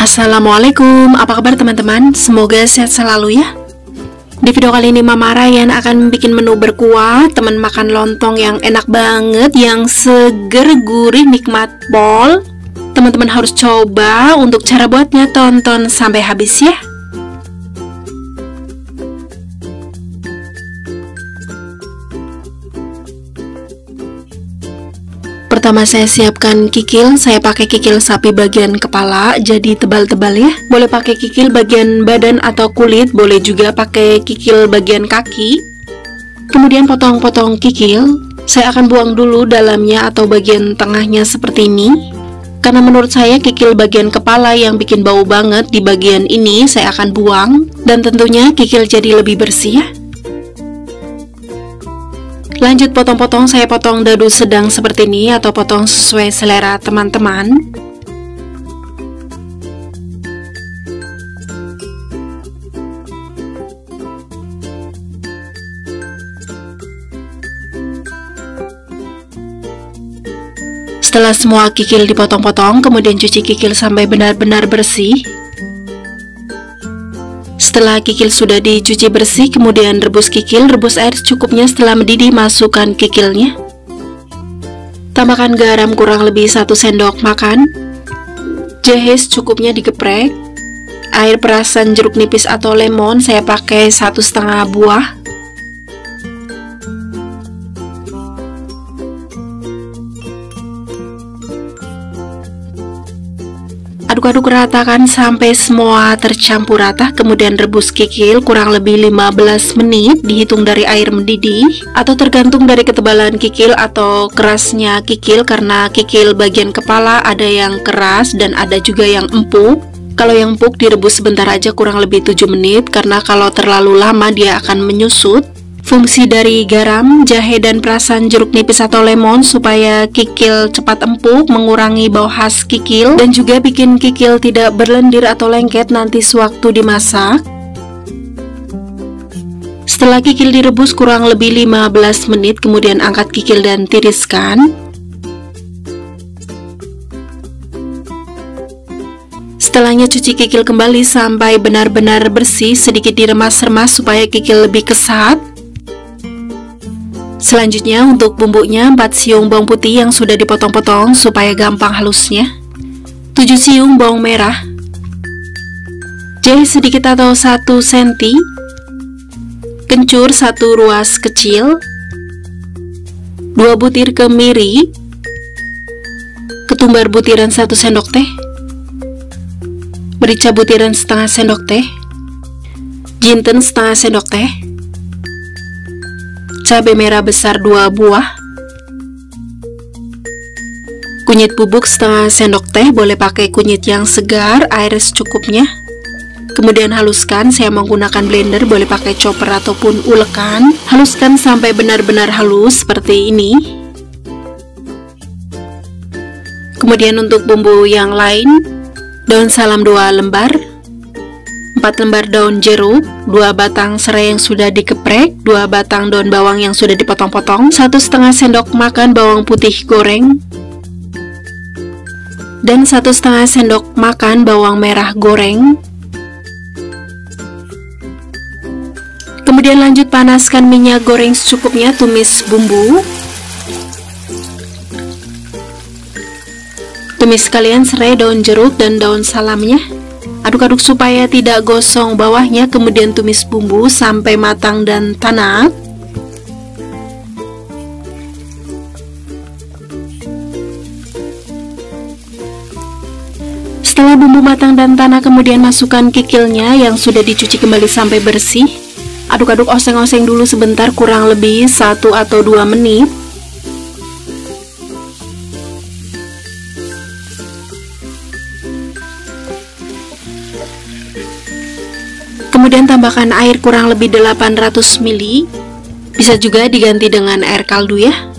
Assalamualaikum, apa kabar teman-teman? Semoga sehat selalu ya. Di video kali ini Mama Ryan akan bikin menu berkuah Teman makan lontong yang enak banget Yang seger, gurih, nikmat bol Teman-teman harus coba Untuk cara buatnya tonton sampai habis ya Pertama saya siapkan kikil, saya pakai kikil sapi bagian kepala jadi tebal-tebal ya. Boleh pakai kikil bagian badan atau kulit, boleh juga pakai kikil bagian kaki. Kemudian potong-potong kikil, saya akan buang dulu dalamnya atau bagian tengahnya seperti ini. Karena menurut saya kikil bagian kepala yang bikin bau banget di bagian ini saya akan buang dan tentunya kikil jadi lebih bersih ya. Lanjut potong-potong, saya potong dadu sedang seperti ini atau potong sesuai selera teman-teman. Setelah semua kikil dipotong-potong, kemudian cuci kikil sampai benar-benar bersih. Setelah kikil sudah dicuci bersih, kemudian rebus kikil, rebus air secukupnya setelah mendidih, masukkan kikilnya. Tambahkan garam kurang lebih 1 sendok makan. Jahe secukupnya digeprek. Air perasan jeruk nipis atau lemon saya pakai satu setengah buah. Aduk-aduk ratakan sampai semua tercampur rata Kemudian rebus kikil kurang lebih 15 menit Dihitung dari air mendidih Atau tergantung dari ketebalan kikil atau kerasnya kikil Karena kikil bagian kepala ada yang keras dan ada juga yang empuk. Kalau yang empuk direbus sebentar aja kurang lebih 7 menit Karena kalau terlalu lama dia akan menyusut Fungsi dari garam, jahe, dan perasan jeruk nipis atau lemon supaya kikil cepat empuk, mengurangi bau khas kikil, dan juga bikin kikil tidak berlendir atau lengket nanti sewaktu dimasak. Setelah kikil direbus kurang lebih 15 menit, kemudian angkat kikil dan tiriskan. Setelahnya cuci kikil kembali sampai benar-benar bersih, sedikit diremas-remas supaya kikil lebih kesat. Selanjutnya untuk bumbunya 4 siung bawang putih yang sudah dipotong-potong supaya gampang halusnya. 7 siung bawang merah. Jahe sedikit atau 1 cm Kencur 1 ruas kecil. 2 butir kemiri. Ketumbar butiran 1 sendok teh. Merica butiran setengah sendok teh. Jinten setengah sendok teh cabai merah besar 2 buah. Kunyit bubuk setengah sendok teh boleh pakai kunyit yang segar air secukupnya. Kemudian haluskan saya menggunakan blender boleh pakai chopper ataupun ulekan. Haluskan sampai benar-benar halus seperti ini. Kemudian untuk bumbu yang lain daun salam 2 lembar 4 lembar daun jeruk, 2 batang serai yang sudah dikeprek, 2 batang daun bawang yang sudah dipotong-potong, 1 setengah sendok makan bawang putih goreng, dan 1 setengah sendok makan bawang merah goreng. Kemudian lanjut panaskan minyak goreng secukupnya, tumis bumbu. Tumis sekalian serai daun jeruk dan daun salamnya. Aduk-aduk supaya tidak gosong bawahnya, kemudian tumis bumbu sampai matang dan tanak. Setelah bumbu matang dan tanah, kemudian masukkan kikilnya yang sudah dicuci kembali sampai bersih. Aduk-aduk oseng-oseng dulu sebentar kurang lebih 1 atau 2 menit. Kemudian tambahkan air kurang lebih 800 ml Bisa juga diganti dengan air kaldu ya.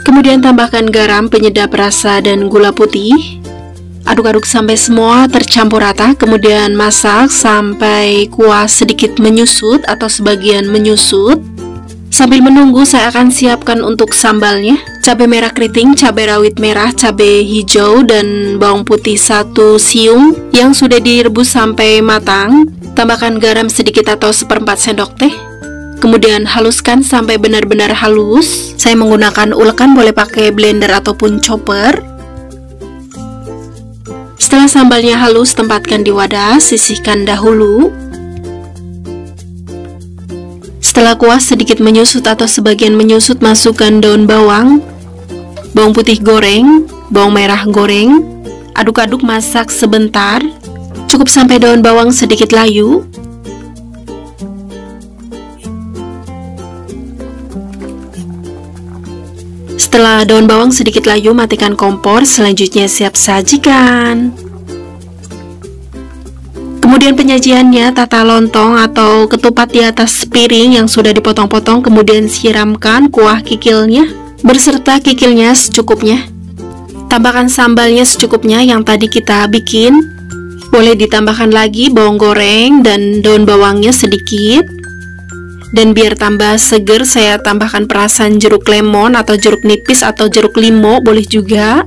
Kemudian tambahkan garam, penyedap rasa, dan gula putih. Aduk-aduk sampai semua tercampur rata. Kemudian masak sampai kuah sedikit menyusut atau sebagian menyusut. Sambil menunggu saya akan siapkan untuk sambalnya Cabai merah keriting, cabai rawit merah, cabai hijau, dan bawang putih satu siung Yang sudah direbus sampai matang. Tambahkan garam sedikit atau seperempat sendok teh. Kemudian haluskan sampai benar-benar halus. Saya menggunakan ulekan boleh pakai blender ataupun chopper. Setelah sambalnya halus tempatkan di wadah Sisihkan dahulu. Setelah kuah sedikit menyusut atau sebagian menyusut, masukkan daun bawang, bawang putih goreng, bawang merah goreng, aduk-aduk masak sebentar, cukup sampai daun bawang sedikit layu. Setelah daun bawang sedikit layu, matikan kompor, selanjutnya siap sajikan. Kemudian penyajiannya tata lontong atau ketupat di atas piring yang sudah dipotong-potong kemudian siramkan kuah kikilnya berserta kikilnya secukupnya. Tambahkan sambalnya secukupnya yang tadi kita bikin. Boleh ditambahkan lagi bawang goreng dan daun bawangnya sedikit. Dan biar tambah seger saya tambahkan perasan jeruk lemon atau jeruk nipis atau jeruk limo boleh juga.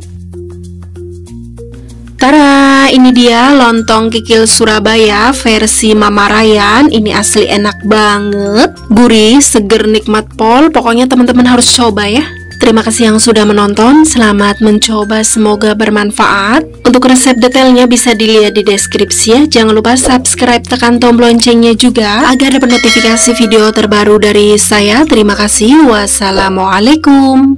Tara, ini dia lontong kikil Surabaya versi Mama Ryan. Ini asli enak banget, gurih, seger, nikmat pol. Pokoknya teman-teman harus coba ya. Terima kasih yang sudah menonton, selamat mencoba, semoga bermanfaat. Untuk resep detailnya bisa dilihat di deskripsi ya. Jangan lupa subscribe, tekan tombol loncengnya juga agar dapat notifikasi video terbaru dari saya. Terima kasih, wassalamualaikum.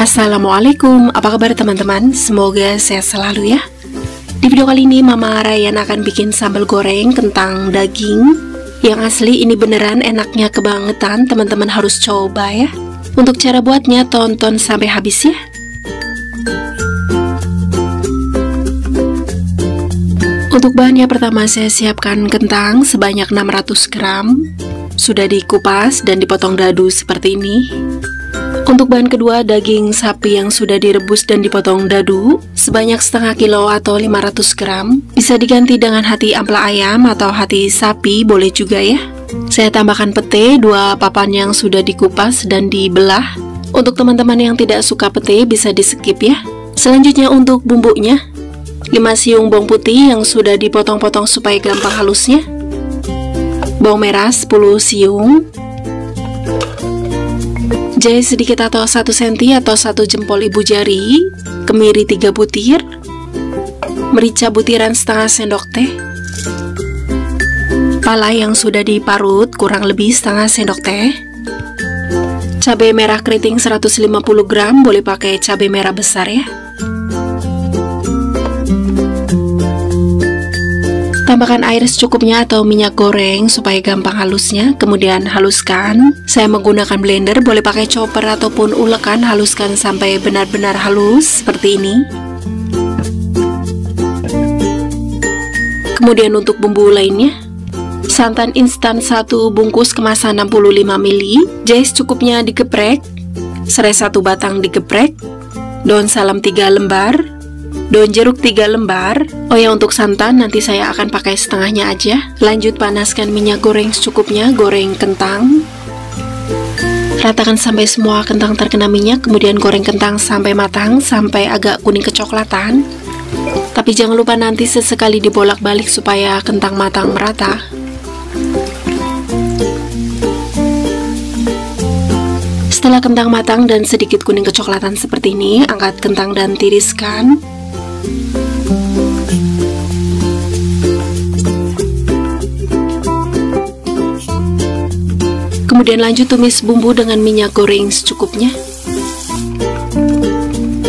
Assalamualaikum, apa kabar teman-teman? Semoga sehat selalu ya Di video kali ini Mama Ryan akan bikin sambal goreng kentang daging Yang asli ini beneran enaknya kebangetan. Teman-teman harus coba ya. Untuk cara buatnya tonton sampai habis ya. Untuk bahannya pertama saya siapkan kentang sebanyak 600 gram. Sudah dikupas dan dipotong dadu seperti ini untuk bahan kedua, daging sapi yang sudah direbus dan dipotong dadu sebanyak setengah kilo atau 500 gram. Bisa diganti dengan hati ampla ayam atau hati sapi, boleh juga ya. Saya tambahkan pete, dua papan yang sudah dikupas dan dibelah. Untuk teman-teman yang tidak suka pete, bisa di skip ya. Selanjutnya untuk bumbunya, 5 siung bawang putih yang sudah dipotong-potong supaya gampang halusnya. Bawang merah 10 siung, jahe sedikit atau 1 cm atau 1 jempol ibu jari, kemiri 3 butir, merica butiran setengah sendok teh, pala yang sudah diparut kurang lebih setengah sendok teh, cabai merah keriting 150 gram, boleh pakai cabai merah besar ya. Tambahkan air secukupnya atau minyak goreng supaya gampang halusnya, kemudian haluskan. Saya menggunakan blender, boleh pakai chopper ataupun ulekan, haluskan sampai benar-benar halus seperti ini. Kemudian untuk bumbu lainnya, santan instan 1 bungkus kemasan 65 ml, jahe secukupnya digeprek, serai satu batang digeprek, daun salam 3 lembar, Daun jeruk 3 lembar. Oh ya untuk santan nanti saya akan pakai setengahnya aja. Lanjut panaskan minyak goreng secukupnya Goreng kentang. Ratakan sampai semua kentang terkena minyak Kemudian goreng kentang sampai matang Sampai agak kuning kecoklatan. Tapi jangan lupa nanti sesekali dibolak-balik Supaya kentang matang merata. Setelah kentang matang dan sedikit kuning kecoklatan seperti ini Angkat kentang dan tiriskan Kemudian lanjut tumis bumbu dengan minyak goreng secukupnya.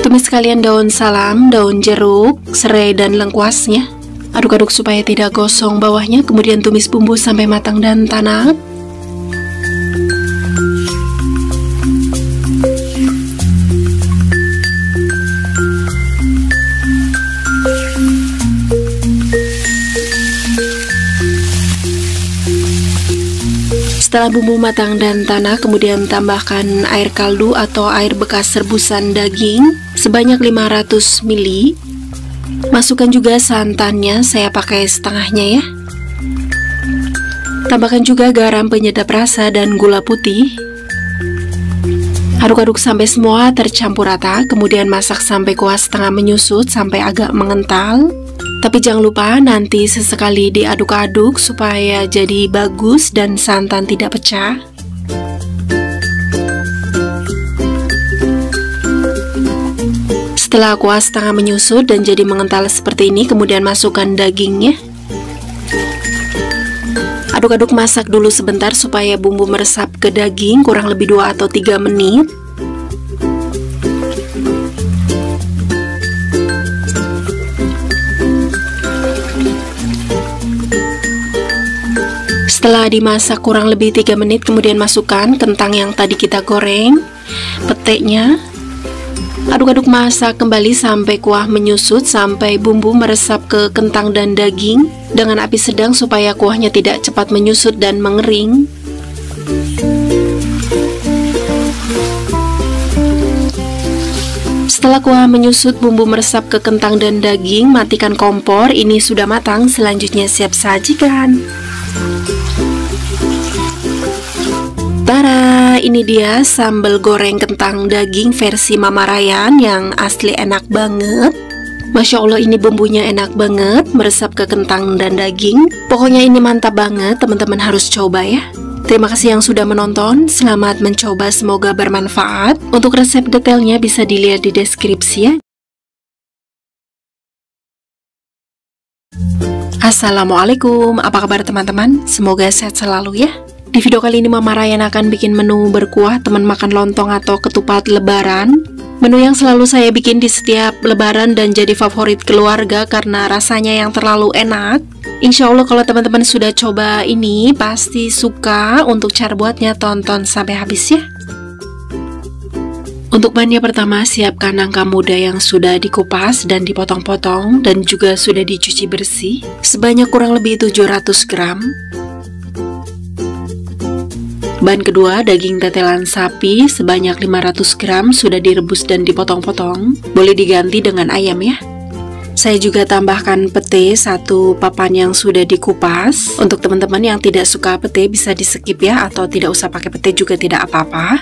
Tumis kalian daun salam, daun jeruk, serai dan lengkuasnya. Aduk-aduk supaya tidak gosong bawahnya, kemudian tumis bumbu sampai matang dan tanak. Setelah bumbu matang dan tanah, kemudian tambahkan air kaldu atau air bekas rebusan daging sebanyak 500 ml. Masukkan juga santannya, saya pakai setengahnya ya. Tambahkan juga garam penyedap rasa dan gula putih. Aduk-aduk sampai semua tercampur rata, kemudian masak sampai kuah setengah menyusut sampai agak mengental. Tapi jangan lupa nanti sesekali diaduk-aduk supaya jadi bagus dan santan tidak pecah. Setelah kuah setengah menyusut dan jadi mengental seperti ini, kemudian masukkan dagingnya. Aduk-aduk masak dulu sebentar supaya bumbu meresap ke daging kurang lebih 2 atau 3 menit. Setelah dimasak kurang lebih 3 menit kemudian masukkan kentang yang tadi kita goreng, peteknya, Aduk-aduk masak kembali sampai kuah menyusut sampai bumbu meresap ke kentang dan daging dengan api sedang supaya kuahnya tidak cepat menyusut dan mengering. Setelah kuah menyusut, bumbu meresap ke kentang dan daging, matikan kompor. Ini sudah matang, selanjutnya siap sajikan. Tara, ini dia sambal goreng kentang daging versi Mama Ryan yang asli enak banget. Masya Allah ini bumbunya enak banget, meresap ke kentang dan daging. Pokoknya ini mantap banget, teman-teman harus coba ya. Terima kasih yang sudah menonton, selamat mencoba, semoga bermanfaat. Untuk resep detailnya bisa dilihat di deskripsi ya. Assalamualaikum, apa kabar teman-teman? Semoga sehat selalu ya. Di video kali ini Mama Ryan akan bikin menu berkuah teman makan lontong atau ketupat lebaran. Menu yang selalu saya bikin di setiap lebaran dan jadi favorit keluarga karena rasanya yang terlalu enak. Insya Allah kalau teman-teman sudah coba ini pasti suka untuk cara buatnya. Tonton sampai habis ya. Untuk bahannya pertama, siapkan nangka muda yang sudah dikupas dan dipotong-potong dan juga sudah dicuci bersih. Sebanyak kurang lebih 700 gram. Bahan kedua, daging tetelan sapi sebanyak 500 gram sudah direbus dan dipotong-potong. Boleh diganti dengan ayam ya. Saya juga tambahkan pete satu papan yang sudah dikupas. Untuk teman-teman yang tidak suka pete bisa di skip ya atau tidak usah pakai pete juga tidak apa-apa.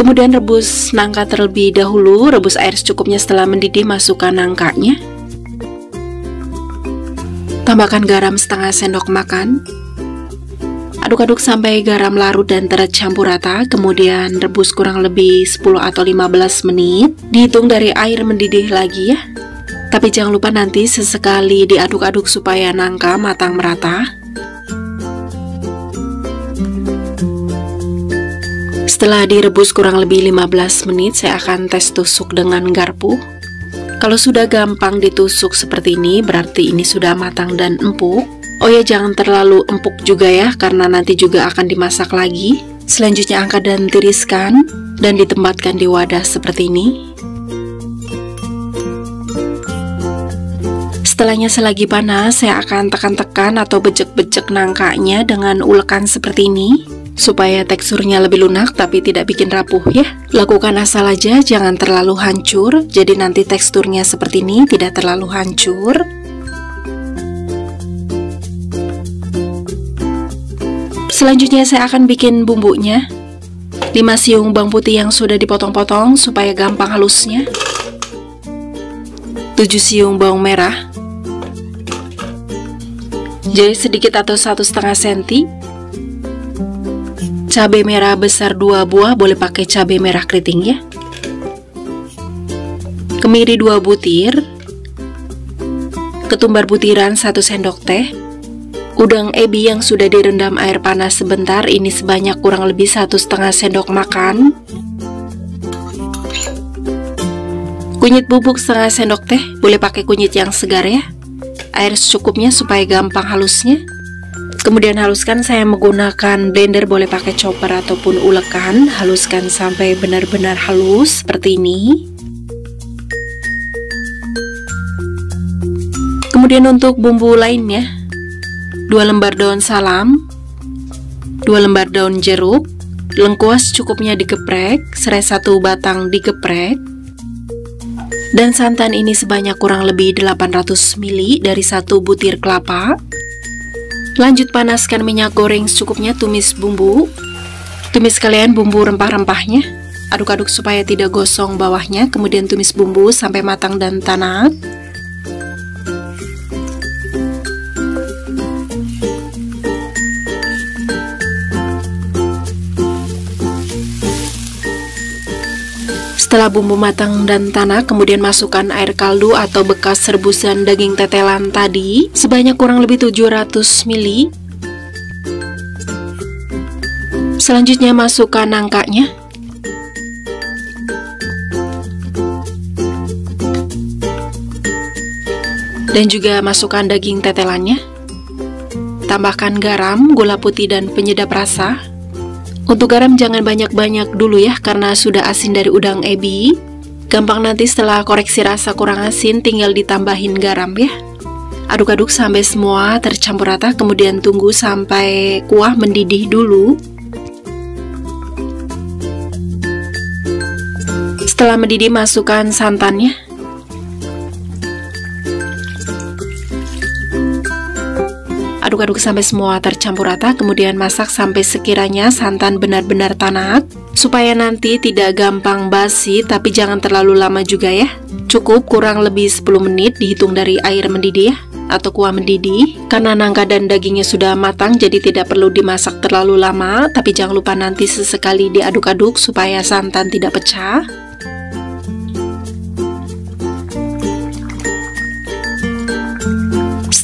Kemudian rebus nangka terlebih dahulu, rebus air secukupnya setelah mendidih masukkan nangkanya. Tambahkan garam setengah sendok makan, Aduk-aduk sampai garam larut dan tercampur rata, kemudian rebus kurang lebih 10 atau 15 menit. Dihitung dari air mendidih lagi ya. Tapi jangan lupa nanti sesekali diaduk-aduk supaya nangka matang merata. Setelah direbus kurang lebih 15 menit, saya akan tes tusuk dengan garpu. Kalau sudah gampang ditusuk seperti ini, berarti ini sudah matang dan empuk. Oh ya jangan terlalu empuk juga ya karena nanti juga akan dimasak lagi. Selanjutnya angkat dan tiriskan dan ditempatkan di wadah seperti ini. Setelahnya selagi panas, saya akan tekan-tekan atau bejek-bejek nangkanya dengan ulekan seperti ini supaya teksturnya lebih lunak tapi tidak bikin rapuh ya. Lakukan asal aja, jangan terlalu hancur. Jadi nanti teksturnya seperti ini, tidak terlalu hancur. Selanjutnya saya akan bikin bumbunya. 5 siung bawang putih yang sudah dipotong-potong supaya gampang halusnya. 7 siung bawang merah. Jadi sedikit atau satu setengah senti. Cabai merah besar 2 buah boleh pakai cabai merah keriting ya. Kemiri 2 butir. Ketumbar butiran 1 sendok teh Udang ebi yang sudah direndam air panas sebentar ini sebanyak kurang lebih satu setengah sendok makan. Kunyit bubuk setengah sendok teh, boleh pakai kunyit yang segar ya. Air secukupnya supaya gampang halusnya. Kemudian haluskan saya menggunakan blender boleh pakai chopper ataupun ulekan. Haluskan sampai benar-benar halus seperti ini. Kemudian untuk bumbu lainnya, 2 lembar daun salam, 2 lembar daun jeruk, lengkuas cukupnya digeprek, serai satu batang digeprek, dan santan ini sebanyak kurang lebih 800 ml dari satu butir kelapa. Lanjut panaskan minyak goreng secukupnya tumis bumbu. Tumis kalian bumbu rempah-rempahnya. Aduk-aduk supaya tidak gosong bawahnya, kemudian tumis bumbu sampai matang dan tanak. Setelah bumbu matang dan tanak, kemudian masukkan air kaldu atau bekas rebusan daging tetelan tadi sebanyak kurang lebih 700 ml. Selanjutnya masukkan nangkanya. Dan juga masukkan daging tetelannya. Tambahkan garam, gula putih, dan penyedap rasa. Untuk garam jangan banyak-banyak dulu ya karena sudah asin dari udang ebi. Gampang nanti setelah koreksi rasa kurang asin tinggal ditambahin garam ya. Aduk-aduk sampai semua tercampur rata kemudian tunggu sampai kuah mendidih dulu. Setelah mendidih masukkan santannya. Aduk-aduk sampai semua tercampur rata, kemudian masak sampai sekiranya santan benar-benar tanak, supaya nanti tidak gampang basi, tapi jangan terlalu lama juga ya. Cukup kurang lebih 10 menit dihitung dari air mendidih atau kuah mendidih. Karena nangka dan dagingnya sudah matang, jadi tidak perlu dimasak terlalu lama, tapi jangan lupa nanti sesekali diaduk-aduk supaya santan tidak pecah.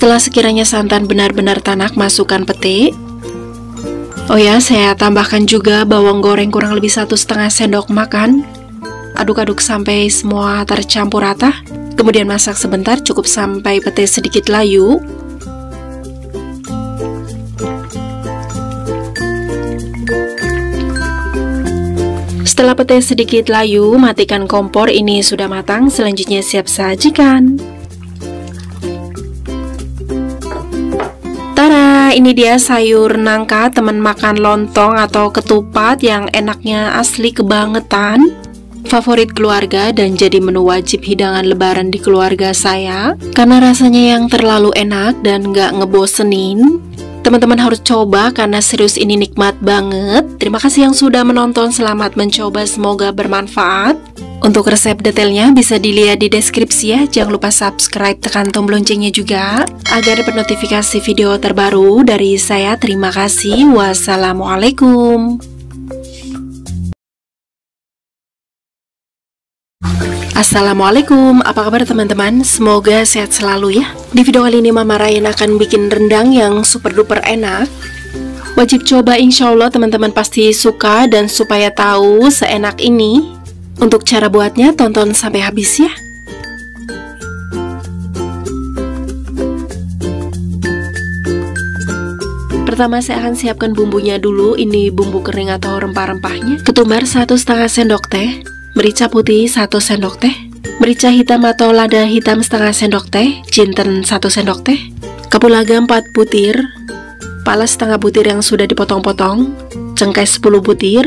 Setelah sekiranya santan benar-benar tanak, masukkan pete. Oh ya, saya tambahkan juga bawang goreng kurang lebih satu setengah sendok makan. Aduk-aduk sampai semua tercampur rata. Kemudian masak sebentar, cukup sampai pete sedikit layu. Setelah pete sedikit layu, matikan kompor. Ini sudah matang, selanjutnya siap sajikan. Ini dia sayur nangka teman makan lontong atau ketupat yang enaknya asli kebangetan. Favorit keluarga dan jadi menu wajib hidangan lebaran di keluarga saya. Karena rasanya yang terlalu enak dan nggak ngebosenin Teman-teman harus coba karena serius ini nikmat banget Terima kasih yang sudah menonton, selamat mencoba, semoga bermanfaat untuk resep detailnya bisa dilihat di deskripsi ya. Jangan lupa subscribe, tekan tombol loncengnya juga agar dapat notifikasi video terbaru dari saya. Terima kasih. Wassalamualaikum. Assalamualaikum, apa kabar teman-teman? Semoga sehat selalu ya. Di video kali ini Mama Ryan akan bikin rendang yang super duper enak. Wajib coba insya Allah teman-teman pasti suka Dan supaya tahu seenak ini. Untuk cara buatnya, tonton sampai habis ya. Pertama saya akan siapkan bumbunya dulu. Ini bumbu kering atau rempah-rempahnya. Ketumbar 1 setengah sendok teh Merica putih 1 sendok teh. Merica hitam atau lada hitam setengah sendok teh. Jinten 1 sendok teh. Kapulaga 4 butir. Pala setengah butir yang sudah dipotong-potong. Cengkeh 10 butir.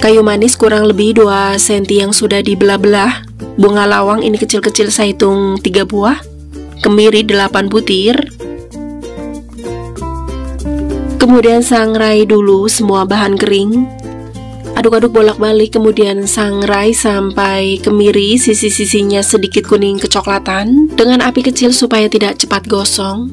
Kayu manis kurang lebih 2 cm yang sudah dibelah-belah. Bunga lawang ini kecil-kecil saya hitung 3 buah. Kemiri 8 butir. Kemudian sangrai dulu semua bahan kering Aduk-aduk bolak-balik kemudian sangrai sampai kemiri sisi-sisinya sedikit kuning kecoklatan Dengan api kecil supaya tidak cepat gosong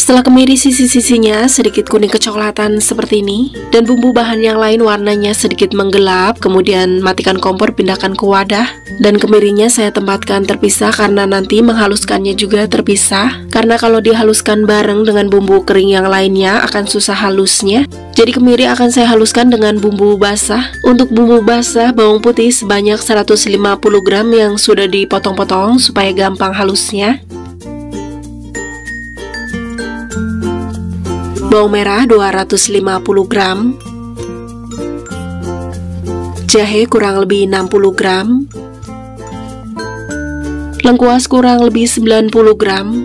setelah kemiri sisi-sisinya sedikit kuning kecoklatan seperti ini dan bumbu bahan yang lain warnanya sedikit menggelap, kemudian matikan kompor pindahkan ke wadah dan kemirinya saya tempatkan terpisah karena nanti menghaluskannya juga terpisah karena kalau dihaluskan bareng dengan bumbu kering yang lainnya akan susah halusnya. Jadi kemiri akan saya haluskan dengan bumbu basah. Untuk bumbu basah bawang putih sebanyak 150 gram yang sudah dipotong-potong supaya gampang halusnya. Bawang merah 250 gram, jahe kurang lebih 60 gram, lengkuas kurang lebih 90 gram,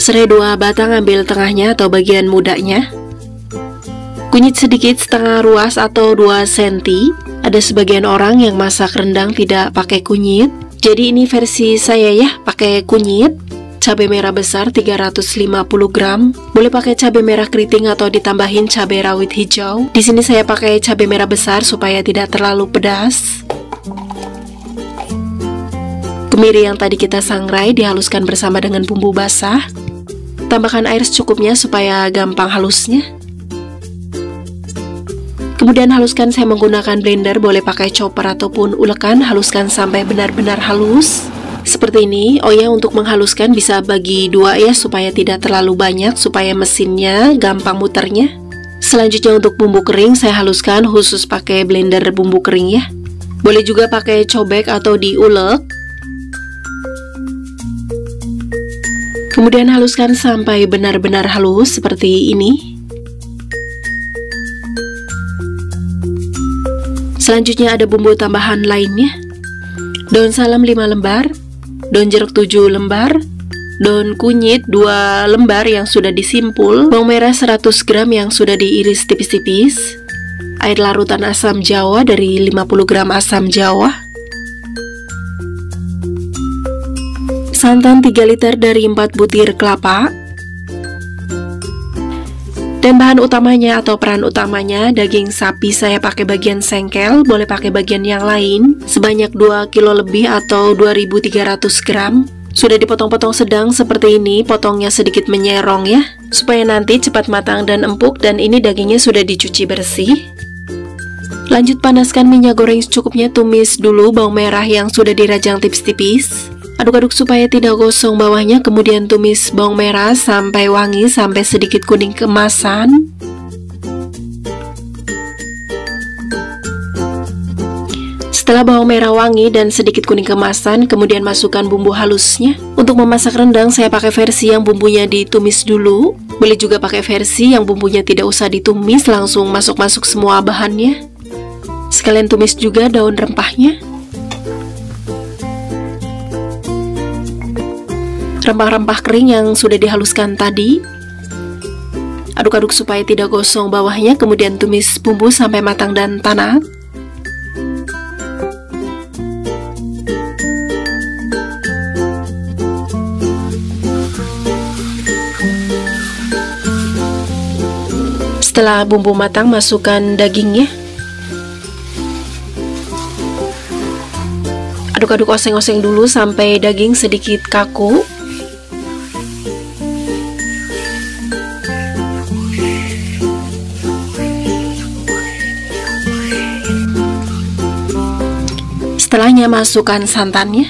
serai dua batang ambil tengahnya atau bagian mudanya, kunyit sedikit setengah ruas atau 2 cm, ada sebagian orang yang masak rendang tidak pakai kunyit, jadi ini versi saya ya, pakai kunyit, cabai merah besar 350 gram. Boleh pakai cabai merah keriting atau ditambahin cabai rawit hijau. Di sini saya pakai cabai merah besar supaya tidak terlalu pedas. Kemiri yang tadi kita sangrai dihaluskan bersama dengan bumbu basah. Tambahkan air secukupnya supaya gampang halusnya. Kemudian haluskan saya menggunakan blender, boleh pakai chopper ataupun ulekan, haluskan sampai benar-benar halus seperti ini oh ya untuk menghaluskan bisa bagi dua ya supaya tidak terlalu banyak supaya mesinnya gampang muternya. Selanjutnya untuk bumbu kering saya haluskan khusus pakai blender bumbu kering ya. Boleh juga pakai cobek atau diulek. Kemudian haluskan sampai benar-benar halus seperti ini. Selanjutnya ada bumbu tambahan lainnya. Daun salam 5 lembar daun jeruk 7 lembar, daun kunyit 2 lembar yang sudah disimpul, bawang merah 100 gram yang sudah diiris tipis-tipis, air larutan asam jawa dari 50 gram asam jawa, santan 3 liter dari 4 butir kelapa, dan bahan utamanya atau peran utamanya daging sapi saya pakai bagian sengkel, boleh pakai bagian yang lain sebanyak 2 kilo lebih atau 2300 gram. Sudah dipotong-potong sedang seperti ini, potongnya sedikit menyerong ya, supaya nanti cepat matang dan empuk dan ini dagingnya sudah dicuci bersih. Lanjut panaskan minyak goreng secukupnya, tumis dulu bawang merah yang sudah dirajang tipis-tipis. Aduk-aduk supaya tidak gosong bawahnya, kemudian tumis bawang merah sampai wangi, sampai sedikit kuning kemasan. Setelah bawang merah wangi dan sedikit kuning kemasan, kemudian masukkan bumbu halusnya. Untuk memasak rendang, saya pakai versi yang bumbunya ditumis dulu. Boleh juga pakai versi yang bumbunya tidak usah ditumis, langsung masuk-masuk semua bahannya. Sekalian tumis juga daun rempahnya. Rempah-rempah kering yang sudah dihaluskan tadi. Aduk-aduk supaya tidak gosong bawahnya, kemudian tumis bumbu sampai matang dan tanak. Setelah bumbu matang, masukkan dagingnya. Aduk-aduk oseng-oseng dulu sampai daging sedikit kaku. Setelahnya masukkan santannya.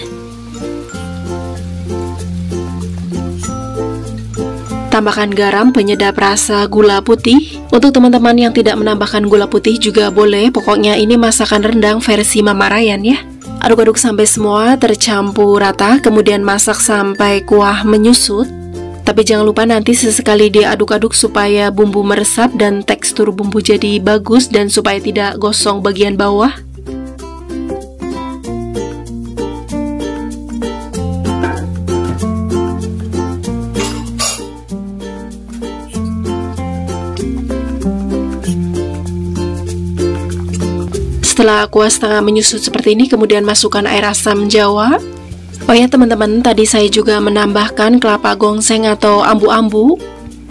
Tambahkan garam penyedap rasa gula putih. Untuk teman-teman yang tidak menambahkan gula putih juga boleh. Pokoknya ini masakan rendang versi Mama Ryan ya. Aduk-aduk sampai semua tercampur rata, kemudian masak sampai kuah menyusut. Tapi jangan lupa nanti sesekali diaduk-aduk supaya bumbu meresap dan tekstur bumbu jadi bagus dan supaya tidak gosong bagian bawah. Setelah kuah setengah menyusut seperti ini, kemudian masukkan air asam jawa. Oh ya teman-teman, tadi saya juga menambahkan kelapa gongseng atau ambu-ambu.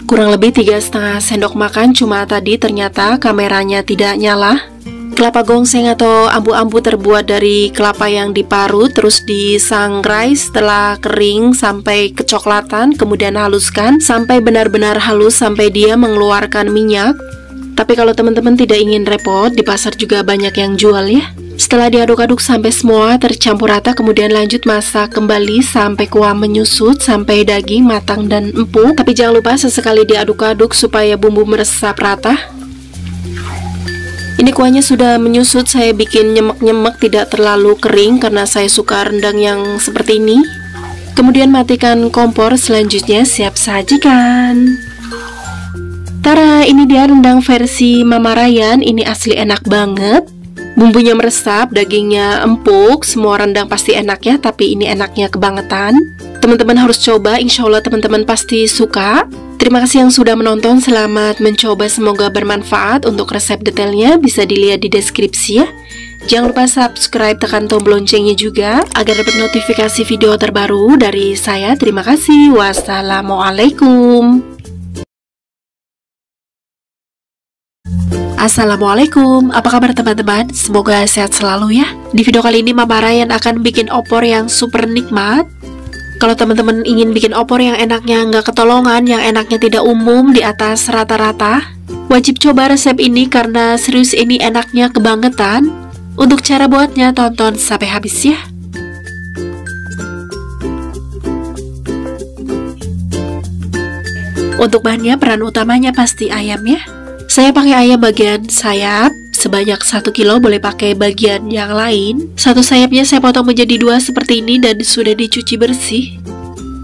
Kurang lebih tiga setengah sendok makan, cuma tadi ternyata kameranya tidak nyala. Kelapa gongseng atau ambu-ambu terbuat dari kelapa yang diparut, terus disangrai setelah kering sampai kecoklatan, kemudian haluskan sampai benar-benar halus sampai dia mengeluarkan minyak. Tapi kalau teman-teman tidak ingin repot, di pasar juga banyak yang jual ya. Setelah diaduk-aduk sampai semua tercampur rata, kemudian lanjut masak kembali sampai kuah menyusut, sampai daging matang dan empuk. Tapi jangan lupa sesekali diaduk-aduk supaya bumbu meresap rata. Ini kuahnya sudah menyusut, saya bikin nyemek-nyemek tidak terlalu kering karena saya suka rendang yang seperti ini. Kemudian matikan kompor, selanjutnya siap sajikan. Tara, ini dia rendang versi Mama Ryan. Ini asli enak banget. Bumbunya meresap, dagingnya empuk, semua rendang pasti enak ya, tapi ini enaknya kebangetan. Teman-teman harus coba, insya Allah teman-teman pasti suka. Terima kasih yang sudah menonton, selamat mencoba, semoga bermanfaat. Untuk resep detailnya bisa dilihat di deskripsi ya. Jangan lupa subscribe, tekan tombol loncengnya juga agar dapat notifikasi video terbaru dari saya. Terima kasih. Wassalamualaikum. Assalamualaikum, apa kabar teman-teman? Semoga sehat selalu ya. Di video kali ini Mama Ryan akan bikin opor yang super nikmat. Kalau teman-teman ingin bikin opor yang enaknya nggak ketolongan Yang enaknya tidak umum di atas rata-rata Wajib coba resep ini karena serius ini enaknya kebangetan. Untuk cara buatnya tonton sampai habis ya. Untuk bahannya peran utamanya pasti ayam ya saya pakai ayam bagian sayap sebanyak 1 kilo boleh pakai bagian yang lain. Satu sayapnya saya potong menjadi dua seperti ini dan sudah dicuci bersih.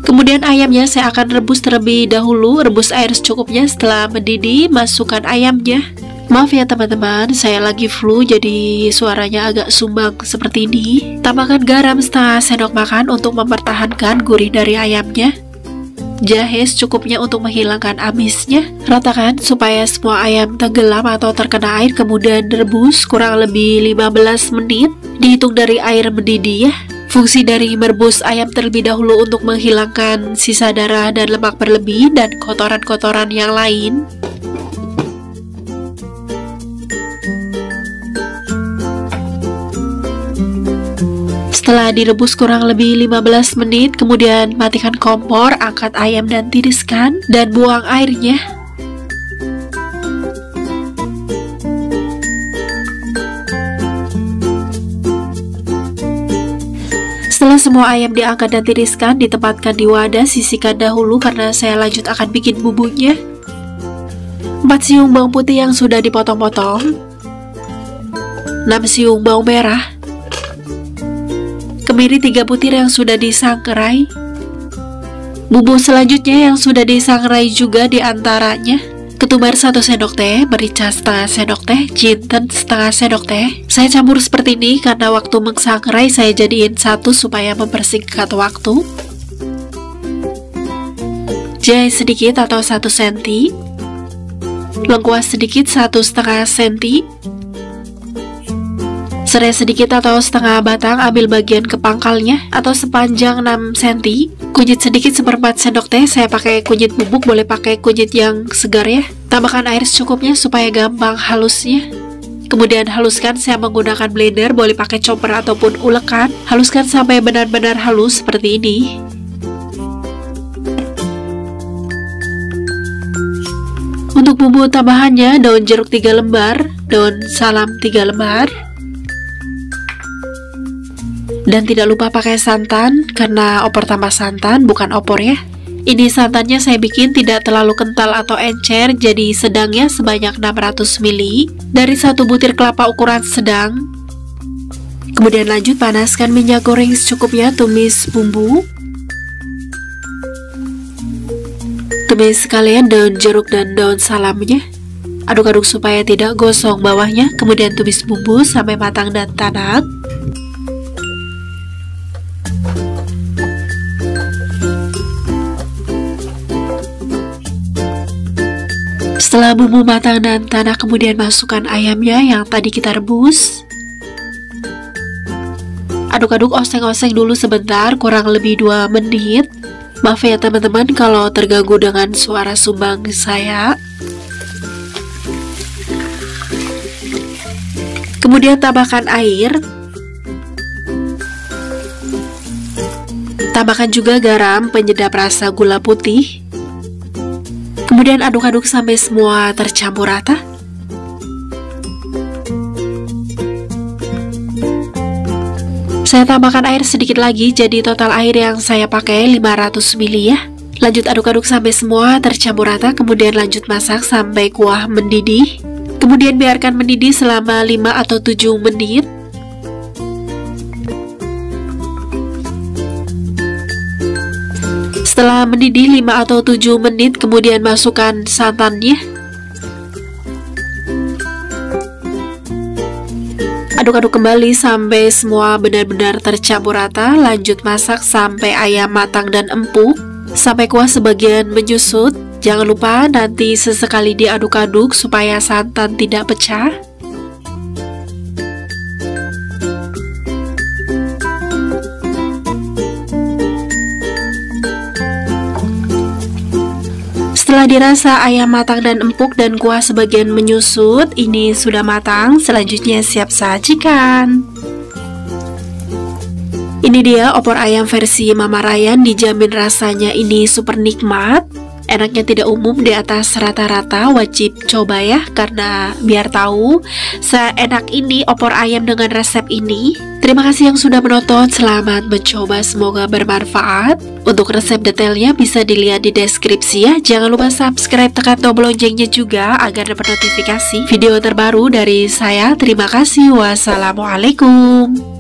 Kemudian ayamnya saya akan rebus terlebih dahulu, rebus air secukupnya setelah mendidih, masukkan ayamnya. Maaf ya teman-teman, saya lagi flu jadi suaranya agak sumbang seperti ini. Tambahkan garam setengah sendok makan untuk mempertahankan gurih dari ayamnya. Jahe secukupnya untuk menghilangkan amisnya. Ratakan supaya semua ayam tenggelam atau terkena air kemudian rebus kurang lebih 15 menit. Dihitung dari air mendidih ya. Fungsi dari merebus ayam terlebih dahulu untuk menghilangkan sisa darah dan lemak berlebih dan kotoran-kotoran yang lain. Setelah direbus kurang lebih 15 menit, kemudian matikan kompor, angkat ayam dan tiriskan, dan buang airnya. Setelah semua ayam diangkat dan tiriskan, ditempatkan di wadah, sisihkan dahulu karena saya lanjut akan bikin bumbunya. 4 siung bawang putih yang sudah dipotong-potong, 6 siung bawang merah, kemiri 3 butir yang sudah disangrai. Bumbu selanjutnya yang sudah disangrai juga di antaranya ketumbar 1 sendok teh, merica setengah sendok teh, jinten setengah sendok teh. Saya campur seperti ini karena waktu mengsangrai saya jadiin satu supaya mempersingkat waktu. Jahe sedikit atau 1 cm, lengkuas sedikit 1 setengah cm, Serai sedikit atau setengah batang ambil bagian kepangkalnya atau sepanjang 6 cm. Kunyit sedikit seperempat sendok teh, saya pakai kunyit bubuk, boleh pakai kunyit yang segar ya. Tambahkan air secukupnya supaya gampang halusnya. Kemudian haluskan saya menggunakan blender, boleh pakai chopper ataupun ulekan. Haluskan sampai benar-benar halus seperti ini. Untuk bumbu tambahannya, daun jeruk 3 lembar, daun salam 3 lembar, dan tidak lupa pakai santan, karena opor tambah santan, bukan opor ya. Ini santannya saya bikin tidak terlalu kental atau encer, jadi sedangnya sebanyak 600 ml dari satu butir kelapa ukuran sedang. Kemudian lanjut panaskan minyak goreng secukupnya, tumis bumbu. Tumis sekalian daun jeruk dan daun salamnya. Aduk-aduk supaya tidak gosong bawahnya, kemudian tumis bumbu sampai matang dan tanak. Setelah bumbu matang dan tanah kemudian masukkan ayamnya yang tadi kita rebus. Aduk-aduk oseng-oseng dulu sebentar, kurang lebih 2 menit. Maaf ya teman-teman kalau terganggu dengan suara sumbang saya. Kemudian tambahkan air. Tambahkan juga garam, penyedap rasa gula putih. Kemudian aduk-aduk sampai semua tercampur rata. Saya tambahkan air sedikit lagi, jadi total air yang saya pakai 500 ml ya. Lanjut aduk-aduk sampai semua tercampur rata, kemudian lanjut masak sampai kuah mendidih. Kemudian biarkan mendidih selama 5 atau 7 menit. Setelah mendidih 5 atau 7 menit, kemudian masukkan santannya. Aduk-aduk kembali sampai semua benar-benar tercampur rata. Lanjut masak sampai ayam matang dan empuk. Sampai kuah sebagian menyusut. Jangan lupa nanti sesekali diaduk-aduk supaya santan tidak pecah. Setelah dirasa ayam matang dan empuk dan kuah sebagian menyusut, ini sudah matang, selanjutnya siap sajikan. Ini dia opor ayam versi Mama Ryan, dijamin rasanya ini super nikmat. Enaknya tidak umum di atas rata-rata wajib coba ya karena biar tahu seenak ini opor ayam dengan resep ini. Terima kasih yang sudah menonton, selamat mencoba, semoga bermanfaat. Untuk resep detailnya bisa dilihat di deskripsi ya. Jangan lupa subscribe, tekan tombol loncengnya juga agar dapat notifikasi video terbaru dari saya. Terima kasih, wassalamualaikum.